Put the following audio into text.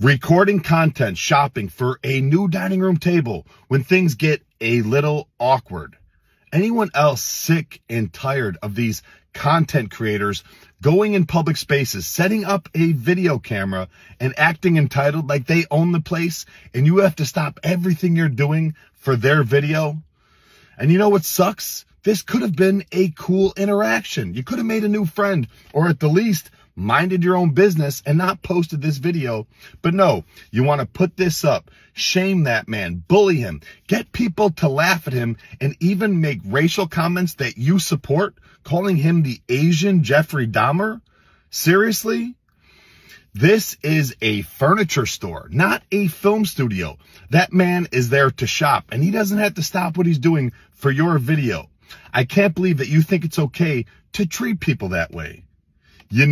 recording content, shopping for a new dining room table when things get a little awkward. Anyone else sick and tired of these content creators going in public spaces, setting up a video camera and acting entitled like they own the place and you have to stop everything you're doing for their video? And you know what sucks? This could have been a cool interaction. You could have made a new friend or at the least minded your own business and not posted this video. But no, you want to put this up, shame that man, bully him, get people to laugh at him, and even make racial comments that you support, calling him the Asian Jeffrey Dahmer? Seriously? This is a furniture store, not a film studio. That man is there to shop and he doesn't have to stop what he's doing for your video. I can't believe that you think it's okay to treat people that way. You